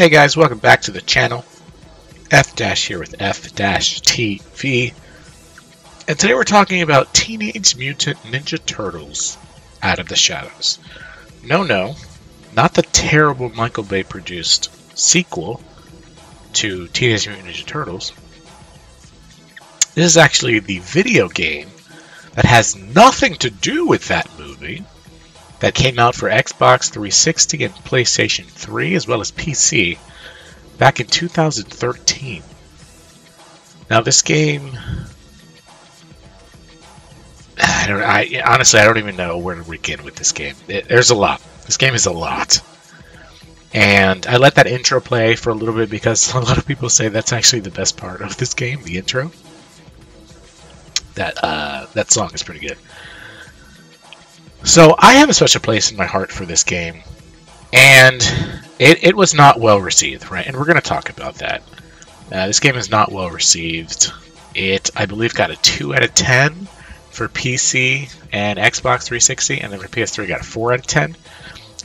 Hey guys, welcome back to the channel. F Dash here with F Dash TV. And today we're talking about Teenage Mutant Ninja Turtles Out of the Shadows. No, no, not the terrible Michael Bay produced sequel to Teenage Mutant Ninja Turtles. This is actually the video game that has nothing to do with that movie that came out for Xbox 360 and PlayStation 3 as well as PC back in 2013. Now this game I don't I honestly I don't even know where to begin with this game. It, there's a lot. This game is a lot. And I let that intro play for a little bit because a lot of people say that's actually the best part of this game, the intro. That uh, that song is pretty good. So I have a special place in my heart for this game, and it, it was not well received, right? And we're going to talk about that. Uh, this game is not well received. It, I believe, got a 2 out of 10 for PC and Xbox 360, and then for PS3 got a 4 out of 10.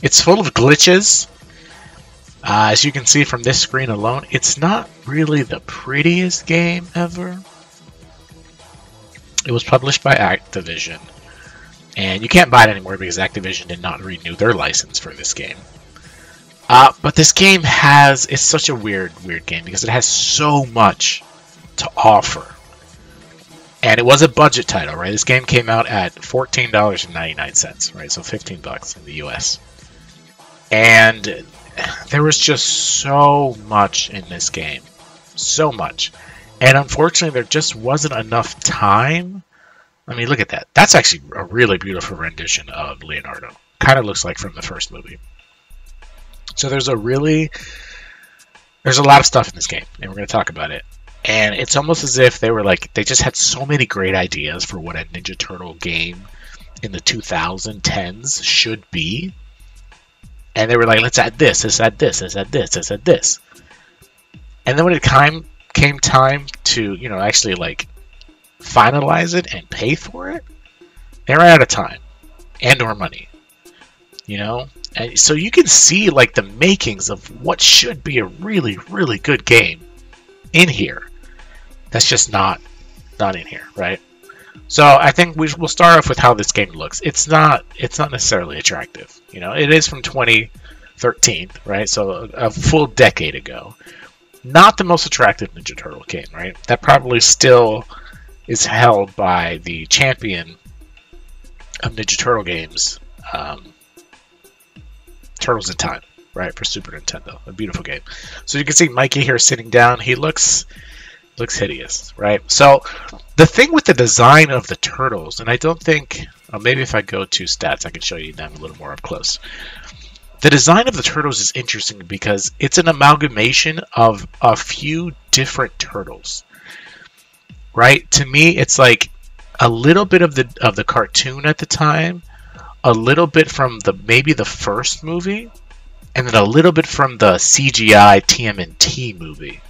It's full of glitches. Uh, as you can see from this screen alone, it's not really the prettiest game ever. It was published by Activision and you can't buy it anymore because Activision did not renew their license for this game. Uh, but this game has it's such a weird, weird game because it has so much to offer. And it was a budget title, right? This game came out at fourteen dollars and ninety nine cents, right? So fifteen bucks in the U.S. And there was just so much in this game, so much, and unfortunately, there just wasn't enough time I mean, look at that. That's actually a really beautiful rendition of Leonardo. Kind of looks like from the first movie. So there's a really there's a lot of stuff in this game, and we're going to talk about it. And it's almost as if they were like they just had so many great ideas for what a Ninja Turtle game in the 2010s should be. And they were like, let's add this, let's add this, let's add this, let's add this. And then when it came came time to, you know, actually like finalize it and pay for it, they ran out of time and or money. You know? And so you can see like the makings of what should be a really, really good game in here. That's just not not in here, right? So I think we will start off with how this game looks. It's not it's not necessarily attractive. You know, it is from 2013, right? So a, a full decade ago. Not the most attractive Ninja Turtle game, right? That probably still is held by the champion of Ninja Turtle games, um, Turtles in Time, right, for Super Nintendo. A beautiful game. So you can see Mikey here sitting down. He looks looks hideous, right? So the thing with the design of the turtles, and I don't think, uh, maybe if I go to stats, I can show you them a little more up close. The design of the turtles is interesting because it's an amalgamation of a few different turtles right? To me, it's like a little bit of the of the cartoon at the time, a little bit from the maybe the first movie, and then a little bit from the CGI TMNT movie.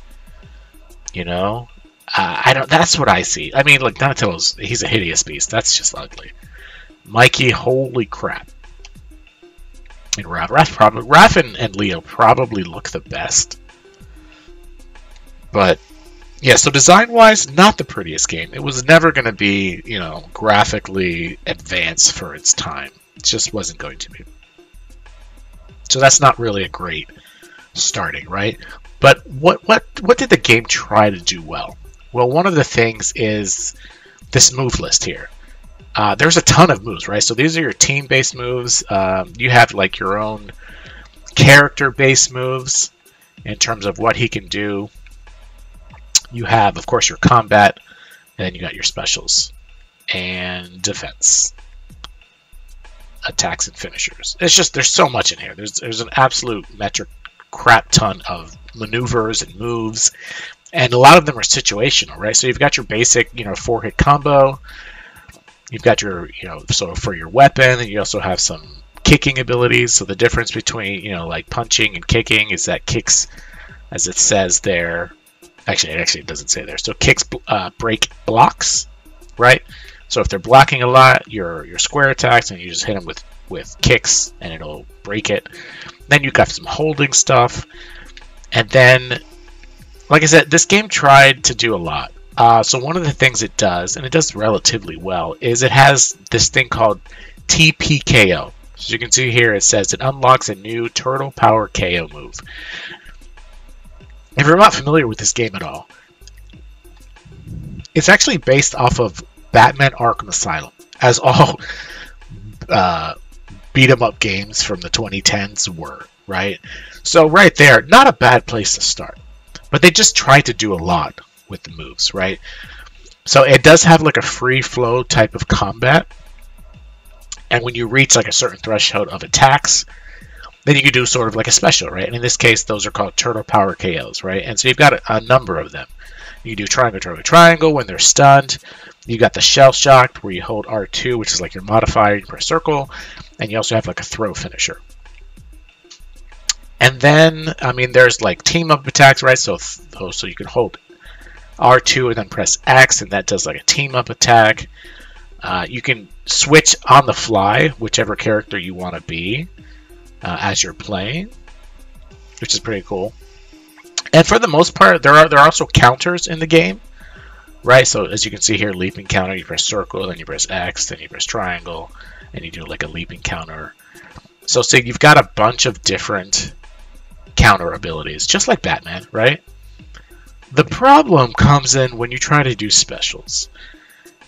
You know, uh, I don't. That's what I see. I mean, like Donatello's, he's a hideous beast. That's just ugly. Mikey, holy crap. And Raph, Raph probably, Raph and, and Leo probably look the best. But yeah, so design wise, not the prettiest game. It was never going to be, you know, graphically advanced for its time. It just wasn't going to be. So that's not really a great starting, right? But what what what did the game try to do well? Well, one of the things is this move list here. Uh, there's a ton of moves, right? So these are your team-based moves. Um, you have like your own character-based moves in terms of what he can do you have, of course, your combat, and then you got your specials and defense, attacks and finishers. It's just there's so much in here. There's there's an absolute metric crap ton of maneuvers and moves, and a lot of them are situational, right? So you've got your basic, you know, four hit combo. You've got your, you know, so for your weapon, and you also have some kicking abilities. So the difference between, you know, like punching and kicking is that kicks, as it says there, actually, it actually doesn't say there. So kicks uh, break blocks, right? So if they're blocking a lot, your your square attacks, and you just hit them with with kicks, and it'll break it. Then you got some holding stuff, and then, like I said, this game tried to do a lot. Uh, so one of the things it does, and it does relatively well, is it has this thing called TPKO. As you can see here, it says it unlocks a new Turtle Power KO move. If you're not familiar with this game at all, it's actually based off of Batman Arkham Asylum, as all uh, beat 'em up games from the 2010s were, right? So right there, not a bad place to start. But they just try to do a lot with the moves, right? So it does have like a free flow type of combat. And when you reach like a certain threshold of attacks, then you can do sort of like a special, right? And in this case, those are called turtle power KOs, right? And so you've got a, a number of them. You do triangle, triangle, triangle when they're stunned. You got the shell shocked where you hold R2, which is like your modifier, you press circle, and you also have like a throw finisher. And then, I mean, there's like team up attacks, right? So, so you can hold R2 and then press X, and that does like a team up attack. Uh, you can switch on the fly, whichever character you want to be uh, as you're playing, which is pretty cool. And for the most part, there are there are also counters in the game, right? So as you can see here, leaping counter, you press circle, then you press X, then you press triangle, and you do like a leaping counter. So say you've got a bunch of different counter abilities, just like Batman, right? The problem comes in when you try to do specials.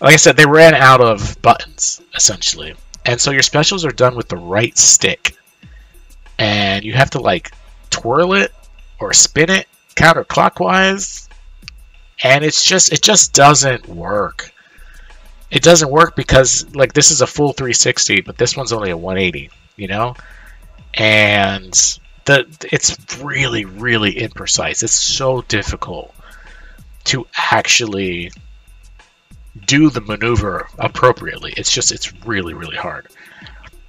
Like I said, they ran out of buttons, essentially. And so your specials are done with the right stick. And you have to like twirl it or spin it counterclockwise. And it's just it just doesn't work. It doesn't work because like this is a full 360 but this one's only a 180 you know? And the it's really really imprecise. It's so difficult to actually do the maneuver appropriately. It's just it's really really hard.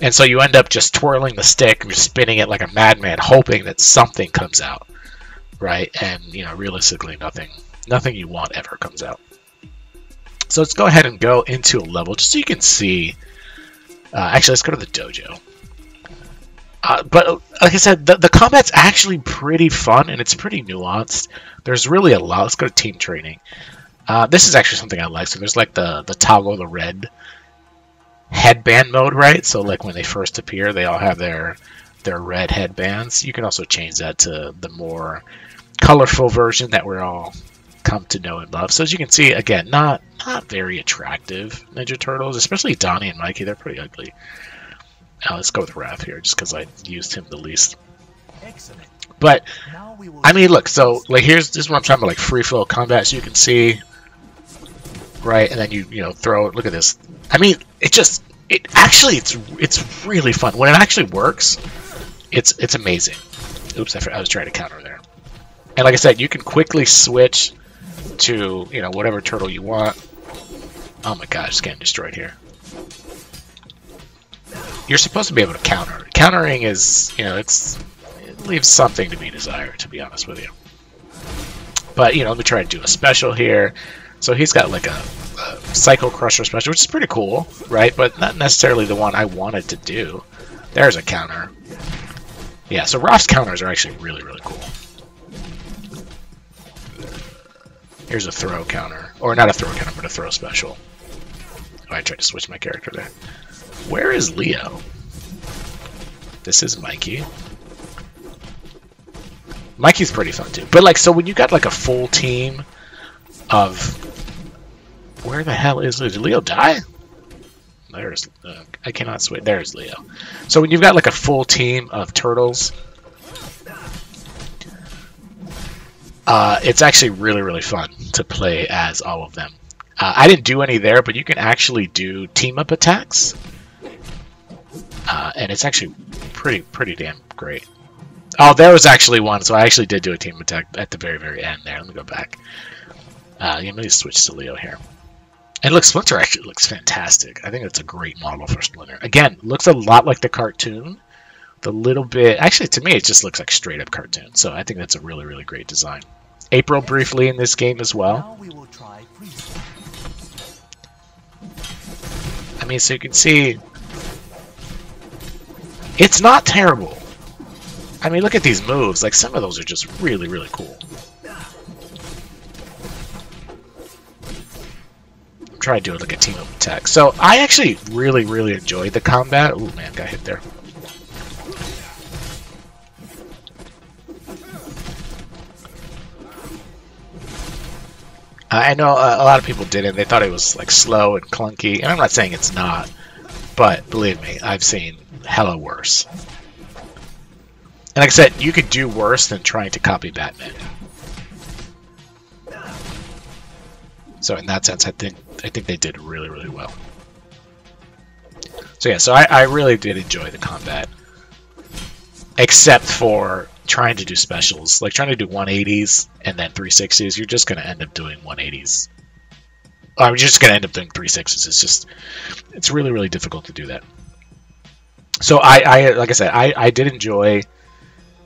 And so you end up just twirling the stick and spinning it like a madman hoping that something comes out right? And you know, realistically, nothing nothing you want ever comes out. So let's go ahead and go into a level just so you can see. Uh, actually, let's go to the dojo. Uh, but like I said, the, the combat's actually pretty fun and it's pretty nuanced. There's really a lot. Let's go to team training. Uh, this is actually something I like. So there's like the the toggle the red headband mode, right? So like when they first appear, they all have their their red headbands. You can also change that to the more colorful version that we're all come to know and love. So as you can see, again, not not very attractive Ninja Turtles, especially Donnie and Mikey. They're pretty ugly. Now let's go with Raph here, just because I used him the least. Excellent. But I mean, look. So like, here's this is what I'm talking about, like free flow combat. So you can see, right, and then you you know throw. Look at this. I mean, it just it actually it's it's really fun when it actually works. It's it's amazing. Oops, I, I was trying to counter there. And like I said, you can quickly switch to, you know, whatever turtle you want. Oh my god, just getting destroyed here. You're supposed to be able to counter. Countering is, you know, it's it leaves something to be desired, to be honest with you. But, you know, let me try to do a special here. So he's got like a, a Psycho Crusher special, which is pretty cool, right? But not necessarily the one I wanted to do. There's a counter. Yeah, so Raph's counters are actually really, really cool. Here's a throw counter. Or not a throw counter, but a throw special. Oh, I tried to switch my character there. Where is Leo? This is Mikey. Mikey's pretty fun too. But like, so when you got like a full team of... Where the hell is Leo? Did Leo die? There's... Uh, I cannot switch. There's Leo. So when you've got like a full team of turtles Uh, it's actually really, really fun to play as all of them. Uh, I didn't do any there, but you can actually do team-up attacks. Uh, and it's actually pretty, pretty damn great. Oh, there was actually one. So I actually did do a team attack at the very, very end there. Let me go back. Uh, let me switch to Leo here. And look, Splinter actually looks fantastic. I think it's a great model for Splinter. Again, looks a lot like the cartoon. The little bit, actually, to me, it just looks like straight up cartoon. So I think that's a really, really great design. April briefly in this game as well. I mean, so you can see, it's not terrible. I mean, look at these moves. Like, some of those are just really, really cool. try to do it like a team of attack. So I actually really, really enjoyed the combat. Oh man, got hit there. Uh, I know uh, a lot of people didn't. They thought it was like slow and clunky, and I'm not saying it's not, but believe me, I've seen hella worse. And like I said, you could do worse than trying to copy Batman. So in that sense, I think I think they did really, really well. So yeah, so I, I really did enjoy the combat. Except for trying to do specials. Like trying to do 180s and then 360s, you're just going to end up doing 180s. I'm just going to end up doing 360s. It's just, it's really, really difficult to do that. So I, I like I said, I, I did enjoy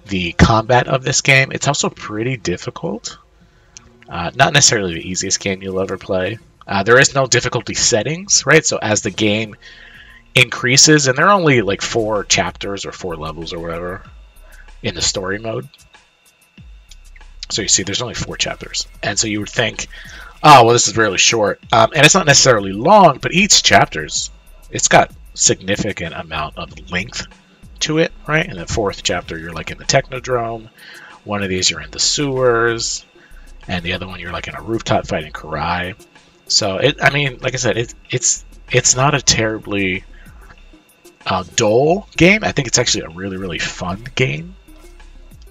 the combat of this game. It's also pretty difficult. Uh, not necessarily the easiest game you'll ever play. Uh, there is no difficulty settings, right? So as the game increases, and there are only like four chapters or four levels or whatever in the story mode. So you see, there's only four chapters, and so you would think, oh, well, this is really short, um, and it's not necessarily long, but each chapter's it's got significant amount of length to it, right? In the fourth chapter, you're like in the Technodrome. One of these, you're in the sewers, and the other one, you're like in a rooftop fighting Karai. So it, I mean, like I said, it, it's it's not a terribly uh, dull game. I think it's actually a really really fun game.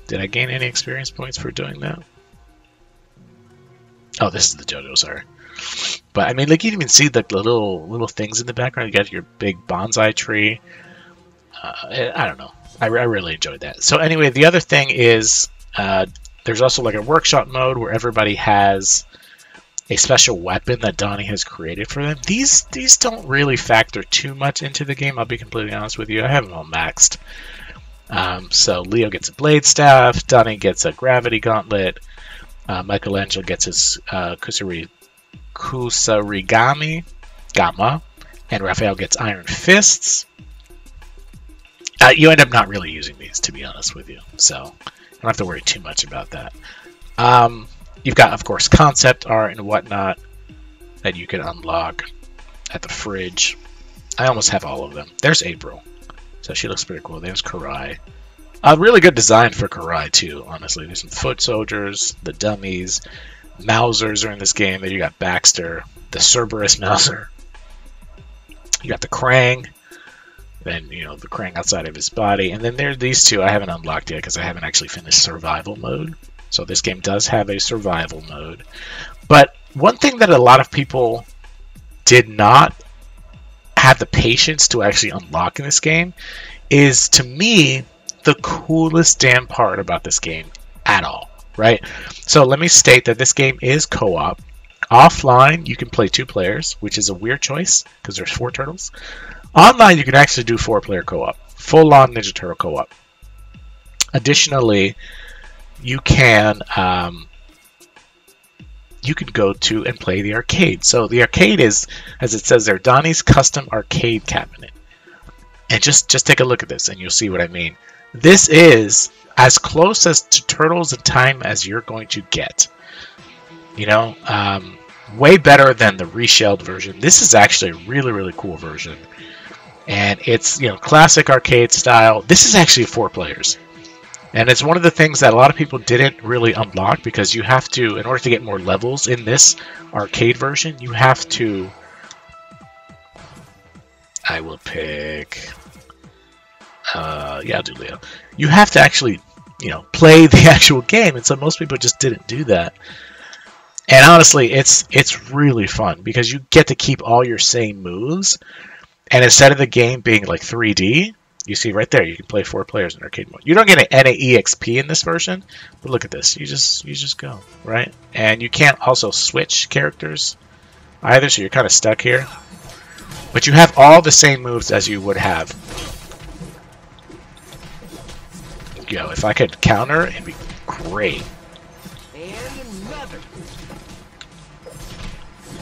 Did I gain any experience points for doing that? Oh, this is the JoJo, sorry. But I mean, like you can even see the little little things in the background. You got your big bonsai tree. Uh, I don't know. I, I, really enjoyed that. So anyway, the other thing is uh, there's also like a workshop mode where everybody has a special weapon that Donnie has created for them. These these don't really factor too much into the game. I'll be completely honest with you. I have them all maxed. Um, so Leo gets a blade staff, Donnie gets a gravity gauntlet, uh, Michelangelo gets his uh, kusari, kusarigami gamma, and Raphael gets iron fists. Uh, you end up not really using these, to be honest with you. So you don't have to worry too much about that. Um, You've got, of course, concept art and whatnot that you can unlock at the fridge. I almost have all of them. There's April. So she looks pretty cool. There's Karai. A really good design for Karai, too, honestly. There's some foot soldiers, the dummies. Mousers are in this game. Then you got Baxter, the Cerberus Mouser. You got the Krang. Then, you know, the Krang outside of his body. And then there are these two I haven't unlocked yet because I haven't actually finished survival mode. So this game does have a survival mode. But one thing that a lot of people did not have the patience to actually unlock in this game is, to me, the coolest damn part about this game at all, right? So let me state that this game is co-op. Offline, you can play two players, which is a weird choice because there's four turtles. Online, you can actually do four-player co-op, full-on Ninja Turtle co-op. Additionally, you can um, you can go to and play the arcade. So the arcade is, as it says there, Donnie's custom arcade cabinet. And just just take a look at this, and you'll see what I mean. This is as close as to Turtles in Time as you're going to get. You know, um, way better than the reshelled version. This is actually a really really cool version, and it's you know classic arcade style. This is actually four players. And it's one of the things that a lot of people didn't really unlock because you have to, in order to get more levels in this arcade version, you have to. I will pick. Uh, yeah, I'll do Leo. You have to actually, you know, play the actual game, and so most people just didn't do that. And honestly, it's it's really fun because you get to keep all your same moves, and instead of the game being like 3D, You see right there, you can play four players in arcade mode. You don't get any EXP in this version, but look at this. You just you just go, right? And you can't also switch characters either, so you're kind of stuck here. But you have all the same moves as you would have. Yo, if I could counter, it'd be great. And another.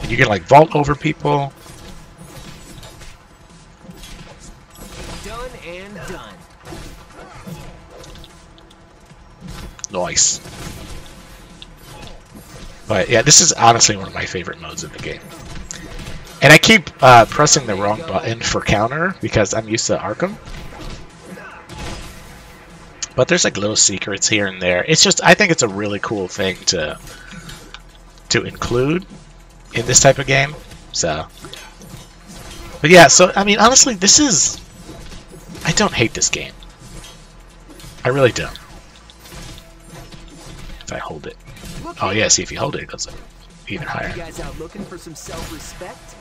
You can like vault over people. Nice. But yeah, this is honestly one of my favorite modes in the game. And I keep uh, pressing the wrong button for counter because I'm used to Arkham. But there's like little secrets here and there. It's just I think it's a really cool thing to to include in this type of game. So But yeah, so I mean honestly this is I don't hate this game. I really don't. If I hold it. Look Oh yeah, see if you hold it, it goes up even You higher. guys out looking for some self-respect?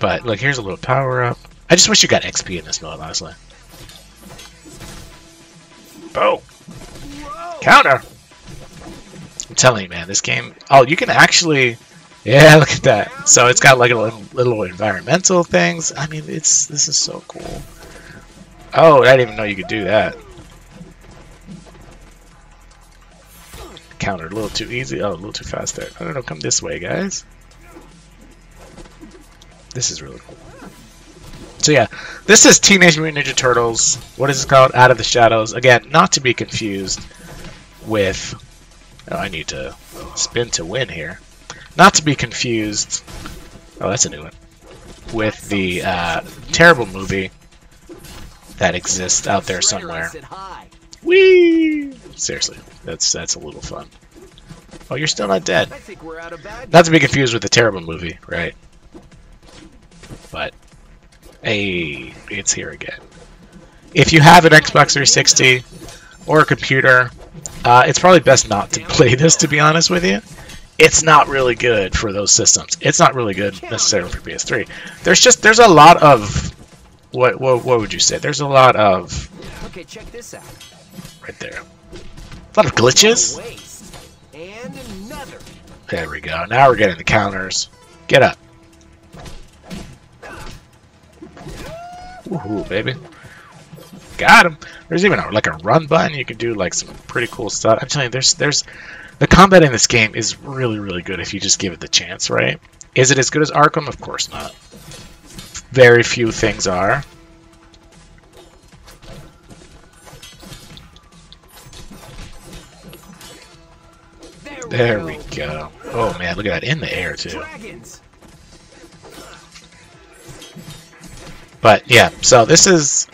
But look, here's a little power up. I just wish you got XP in this mode, honestly. Boom! Whoa! Counter! I'm telling you, man, this game. Oh, you can actually. Yeah, look at that. So it's got like a little, little environmental things. I mean, it's this is so cool. Oh, I didn't even know you could do that. Counter a little too easy. Oh, a little too fast there. I don't know. Come this way, guys. This is really cool. So yeah, this is Teenage Mutant Ninja Turtles. What is it called? Out of the Shadows. Again, not to be confused with. Oh, I need to spin to win here. Not to be confused. Oh, that's a new one. With the uh, terrible movie that exists out there somewhere. Whee! Seriously, that's that's a little fun. Oh, you're still not dead. I think we're out of bad. Not to be confused with the terrible movie, right? But hey, it's here again. If you have an Xbox 360 or a computer, uh, it's probably best not to play this. To be honest with you, it's not really good for those systems. It's not really good necessarily for PS3. There's just there's a lot of what what what would you say? There's a lot of Okay, check this out. right there. A lot of glitches. There we go. Now we're getting the counters. Get up. Woohoo, baby. Got him. There's even a, like a run button. You can do like some pretty cool stuff. I'm telling you, there's there's the combat in this game is really really good if you just give it the chance, right? Is it as good as Arkham? Of course not. Very few things are. There, we go. Oh man, look at that in the air too. But yeah, so this is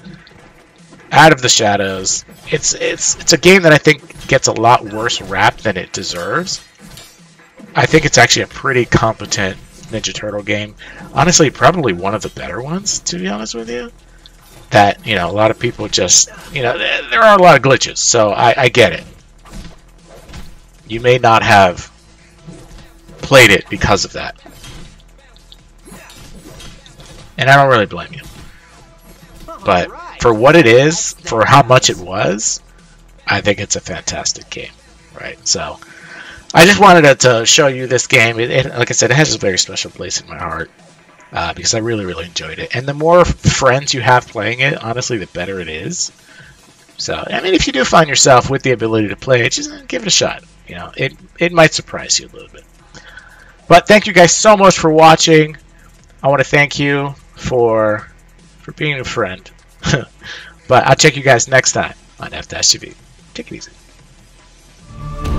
out of the shadows. It's it's it's a game that I think gets a lot worse rap than it deserves. I think it's actually a pretty competent Ninja Turtle game. Honestly, probably one of the better ones, to be honest with you. That you know, a lot of people just you know, there there are a lot of glitches, so I, I get it. You may not have played it because of that, and I don't really blame you. But for what it is, for how much it was, I think it's a fantastic game, right? So, I just wanted to, show you this game. It, it, like I said, it has a very special place in my heart uh, because I really, really enjoyed it. And the more friends you have playing it, honestly, the better it is. So, I mean, if you do find yourself with the ability to play it, just give it a shot you know, it it might surprise you a little bit. But thank you guys so much for watching. I want to thank you for for being a friend. but I'll check you guys next time on F-TV. Take it easy.